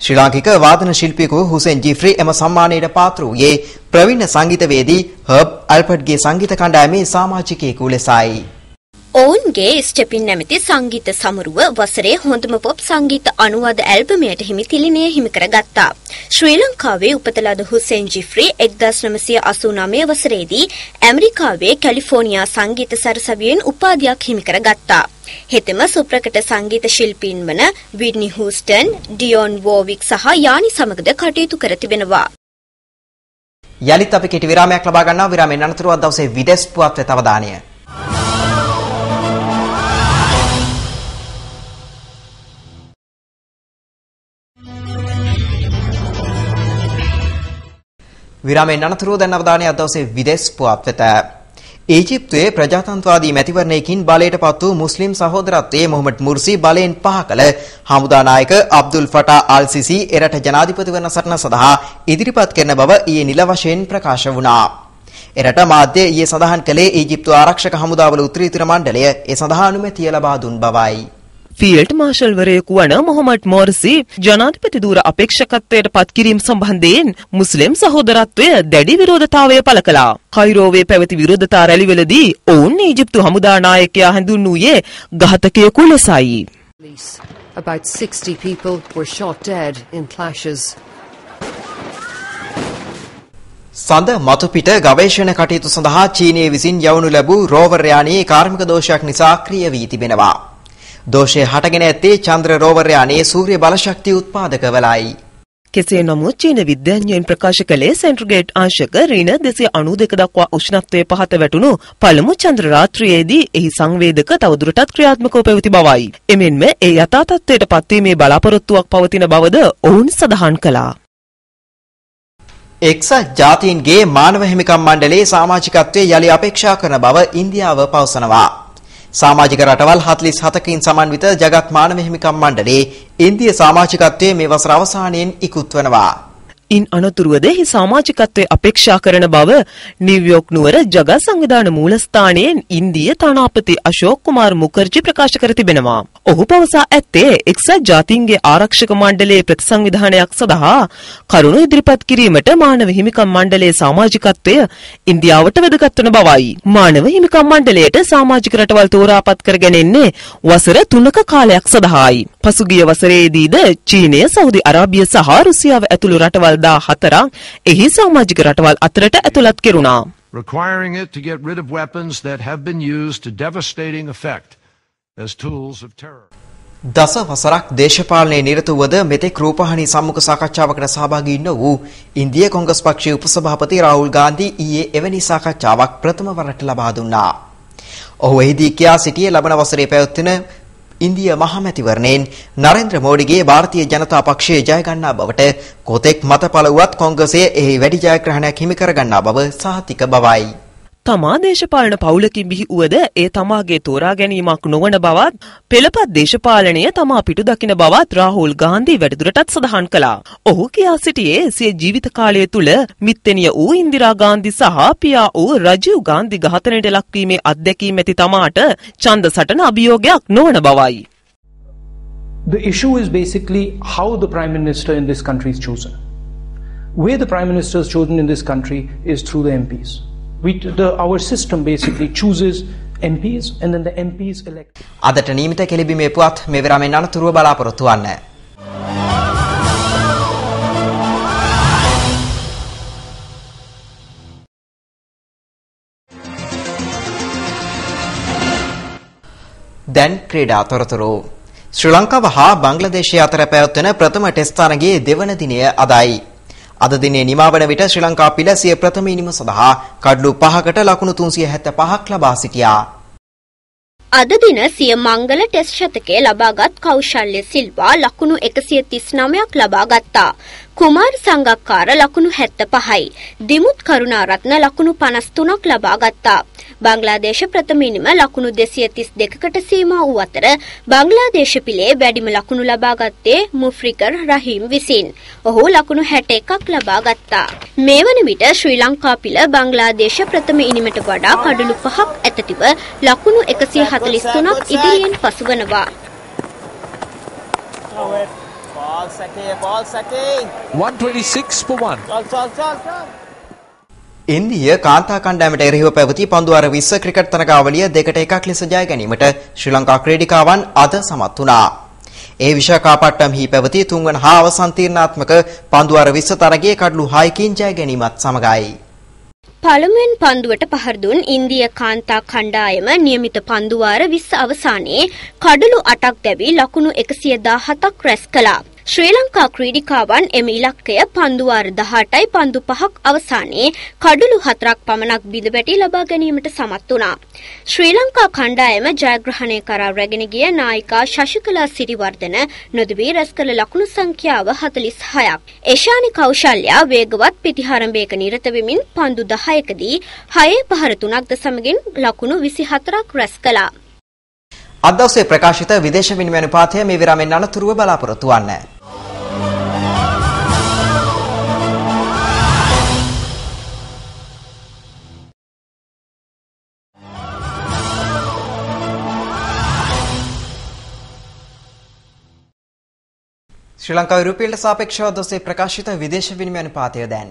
ශ්‍රී ලාංකික වාදන ශිල්පියෙකු හුසෙන් ජිෆ්රි එම සම්මානයට පාත්‍ර වූයේ ප්‍රවීණ සංගීතවේදී හර්බ් අල්පර්ට්ගේ සංගීත කණ්ඩායමේ සමාජිකයෙකු ලෙසයි. ඔවුන්ගේ ස්ටෙපින් නැමැති සංගීත සමරුව වසරේ හොඳම පොප් සංගීත අනුවාද ඇල්බමයට හිමි තිලිනය හිමි කරගත්තා. ශ්‍රී ලංකාවේ උපත ලද හුසෙන් ජිෆ්රි 1989 වසරේදී ඇමරිකාවේ කැලිෆෝනියා සංගීත සරසවියෙන් උපාධියක් හිමි කරගත්තා. හෙතෙම සුප්‍රකට සංගීත ශිල්පීන් වන විඩ්නි හූස්ටන්, ඩියෝන් වෝවික් සහ යානි සමගද කටයුතු කර තිබෙනවා. යලිත් අපි කෙටි විරාමයක් ලබා ගන්නවා. විරාමයෙන් අනතුරුව දවසේ විදෙස් පුවත් වෙත අවධානය. විරාමයෙන් අනතුරුව දැන් අවධානය අද දවසේ විදෙස් පුවත් වෙත. ඊජිප්තුවේ ප්‍රජාතන්ත්‍රවාදී මැතිවරණයකින් බලයට පත් වූ මුස්ලිම් සහෝදරත්වයේ මොහමඩ් මුර්සි බලයෙන් පහ කළ හමුදා නායක අබ්දුල් ෆටා අල් සිසි එරට ජනාධිපති වන සටන සඳහා ඉදිරිපත් කරන බව ඊයේ නිල වශයෙන් ප්‍රකාශ වුණා. එරට මාධ්‍ය ඊයේ සඳහන් කළේ ඊජිප්තු ආරක්ෂක හමුදාවල උත්තරීතර මණ්ඩලය ඒ සඳහා අනුමැතිය ලබා දුන් බවයි. ෆීල්ඩ් මාර්ෂල්වරයෙකු වන මොහොමඩ් මෝර්සි ජනාධිපති ධූර අපේක්ෂකත්වයට පත්කිරීම සම්බන්ධයෙන් මුස්ලිම් සහෝදරත්වය දැඩි විරෝධතාවය පළ කළා. කයිරෝවේ පැවති විරෝධතා රැලිවලදී ඔවුන් ඊජිප්තු හමුදා නායකයා හැඳුන්වූයේ ඝාතකයෙකු ලෙසයි. About 60 people were shot dead in clashes. සඳ මතුපිට ගවේෂණ කටයුතු සඳහා චීනය විසින් යවනු ලැබූ රෝවර් යානයේ කාර්මික දෝෂයක් නිසා ක්‍රිය වී තිබෙනවා. දෝෂය හටගෙන ඇත්තේ චන්ද්‍ර රෝවර් යානයේ සූර්ය බලශක්තිය උත්පාදකවලයි. කෙසේ නමුත් චීන විද්‍යාඥයන් ප්‍රකාශ කළේ සෙන්ට්‍රගේට් අංශක ඍණ 292 දක්වා උෂ්ණත්වය පහත වැටුණු පළමු චන්ද්‍ර රාත්‍රියේදී එහි සංවේදක තවදුරටත් ක්‍රියාත්මකව පැවති බවයි. එමෙන්ම ඒ යථා තත්ත්වයට පත්වීමේ බලාපොරොත්තුවක් පවතින බවද ඔවුන් සඳහන් කළා. එක්සත් ජාතීන්ගේ මානව හිමිකම් මණ්ඩලයේ සමාජිකත්වයේ යලි අපේක්ෂා කරන බව ඉන්දියාව පවසනවා. සමාජික රටවල් 47කින් සමන්විත ජගත් මානව හිමිකම් මණ්ඩලයේ ඉන්දිය සමාජිකත්වයේ මේ වසර අවසානයෙන් ඉක්ුත් වනවා. ඉන් අනතුරුවද එහි සමාජිකත්වය අපේක්ෂා කරන බව නිව්යෝක් නුවර ජගත් සංවිධාන මූලස්ථානයෙන් ඉන්දිය තානාපති අශෝක් කුමාර් මුකර්ජි ප්‍රකාශ කර තිබෙනවා. ඔහු පවසා ඇත්තේ එක්සත් ජාතීන්ගේ ආරක්ෂක මණ්ඩලයේ ප්‍රතිසංවිධානයක් සඳහා කරුණු ඉදිරිපත් කිරීමට මානව හිමිකම් මණ්ඩලයේ සමාජිකත්වය ඉන්දියාවට වැදගත් වන බවයි. මානව හිමිකම් මණ්ඩලයට සමාජික රටවල් තෝරාපත් කරගෙනෙන්නේ වසර 3ක කාලයක් සඳහායි. පසුගිය වසරේදීද චීනය, සෞදි අරාබිය සහ රුසියාව ඇතුළු රටවල් 14ක් එහි සමාජික රටවල් අතරට ඇතුළත් කෙරුණා. requiring it to get rid of weapons that have been used to devastating effect as tools of terror. දස වසරක් දේශපාලනයේ නිරත වූද මෙතෙක් රූපහානි සම්මුඛ සාකච්ඡාවකට සහභාගී නොවූ ඉන්දිය කොංග්‍රස් පක්ෂයේ උපසභාපති රාහුල් ගාන්ධි ඊයේ එවැනි සාකච්ඡාවක් ප්‍රථම වරට ලබා දුන්නා. ඔහු එහිදී කියා සිටියේ ලබන වසරේ පැවැත්වෙන ඉන්දිය මහමැතිවරණයෙන් නරේන්ද්‍ර මෝඩිගේ ಭಾರತೀಯ ජනතා පක්ෂය ජය ගන්නා බවට කොතෙක් මත පළවුවත් කොංග්‍රසය එහි වැඩි ජයග්‍රහණයක් හිමි කර ගන්නා බව සහතික බවයි. තමා දේශපාලන පවුලකින් බිහි වුවද ඒ තමාගේ තෝරා ගැනීමක් නොවන බවත් පෙළපත් දේශපාලනය තමා පිටු දකින බවත් රාහුල් ගාන්ධි වැඩිදුරටත් සඳහන් කළා. ඔහු කියා සිටියේ සිය ජීවිත කාලය තුළ මිත්තෙනිය වූ ඉන්දිරා ගාන්ධි සහ පියා වූ රජීව් ගාන්ධි ඝාතනයට ලක්වීමේ අත්දැකීම් ඇති තමාට ඡන්ද සටන අභියෝගයක් නොවන බවයි. The issue is basically how the Prime Minister in this country is chosen. Where the Prime Minister is chosen in this country is through the MPs. We, the, our system basically chooses MPs and then the MPs elect. අදට නියමිත කෙලිබිමේ පුවත් මෙවරමෙන් අනතුරුව බලාපොරොත්තු වන්න. දැන් ක්‍රීඩා තොරතුරු ශ්‍රී ලංකාව හා බංග්ලාදේශය අතර පැවැත්වෙන ප්‍රථම ටෙස්ට් තරගයේ දෙවන දිනය අදයි. අද දිනේ නිමවන විට ශ්‍රී ලංකා පිලසිය ප්‍රථම ඉනිම සඳහා කඩලු 5කට ලකුණු 375ක් ලබා සිටියා. අද දින සිය මංගල ටෙස්ට් ශතකය ලබාගත් කෞශල්‍ය සිල්වා ලකුණු 139ක් ලබා ගත්තා. කුමාර් සංගක්කාර ලකුණු 75යි. දිමුත් කරුණාරත්න ලකුණු 53ක් ලබා ගත්තා. බංග්ලාදේශ ප්‍රථම ඉනිම ලකුණු 232කට සීමා වූ අතර බංග්ලාදේශ පිලේ වැඩිම ලකුණු ලබා ගත්තේ මුෆ්රිකර් රහීම් විසින්. ඔහු ලකුණු 61ක් ලබා ගත්තා. මේ වන විට ශ්‍රී ලංකා පිල බංග්ලාදේශ ප්‍රථම ඉනිමට වඩා කඩලු 5ක් ඇතටිව ලකුණු 143ක් ඉදිරියෙන් පසුවනවා. Ball second, ball second. 126 for 1. Chal, chal, chal, chal. ඉන්දිය කාන්තා කණ්ඩායමට එරෙහිව පැවති පන්දුවාර 20 ක්‍රිකට් තරගාවලිය දෙකට එකක් ලෙස ජය ගැනීමට ශ්‍රී ලංකා ක්‍රීඩිකාවන් අද සමත් වුණා. ඒ විශාඛාපට්ටම්හි පැවති තුන්වන හා අවසන් තීරණාත්මක පන්දුවාර 20 තරගයේ කඩලු 6කින් ජය ගැනීමත් සමගයි. පළමුවෙන් පන්දුවට පහර දුන් ඉන්දිය කාන්තා කණ්ඩායම නියමිත පන්දුවාර 20 අවසානයේ කඩලු 8ක් දැවි ලකුණු 117ක් රැස් කළා. ශ්‍රී ලංකා ක්‍රීඩිකාවන් එම ඉලක්කය පන්දුවාර 18යි පන්දු 5ක් අවසානයේ කඩලු 4ක් පමණක් බිඳ ලබා ගැනීමට සමත් වුණා. ශ්‍රී ලංකා කණ්ඩායම ජයග්‍රහණය කරා රැගෙන ගිය නායිකා ශශිකලා සිරිවර්ධන නොදවී රැස් කළ ලකුණු සංඛ්‍යාව 46ක්. ඒෂානි කෞශල්‍යා වේගවත් පිටිහරඹයක නිරත වෙමින් පන්දු 10කදී 6 පහර 3ක්ද සමගින් ලකුණු 24ක් රැස් කළා. අද දවසේ ප්‍රකාශිත විදේශ විනිමය අනුපාතය මේ විරාමෙන් අනතුරුව බලාපොරොත්තු වන්නේ. ශ්‍රී ලංකාවේ රුපියලට සාපේක්ෂව දොස්සේ ප්‍රකාශිත විදේශ විනිමය අනුපාතය දැන්.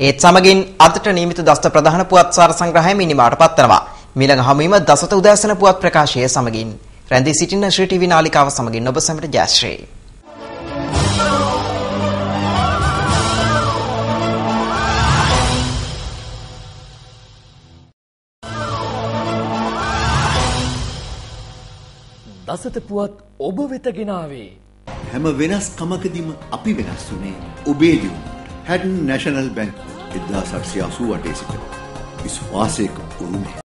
ඒත් සමගින් අදට නියමිත දස්ත ප්‍රධාන පුවත් සාර සංග්‍රහය මිනිමාට පත්වනවා. මීළඟ හමුවීම දසත උදෑසන පුවත් ප්‍රකාශය සමගින් රැඳී සිටින ශ්‍රී ටීවී නාලිකාව සමගින් ඔබ සැමට ජයශ්‍රී. දසත පුවත් ඔබ වෙත ගෙනාවේ. හැම වෙනස්කමකදීම අපි වෙනස් වුණේ ඔබේ දියුණුවට. හැඩන් නැෂනල් බැංකුව 1888 සිට විශ්වාසයක උරුමය.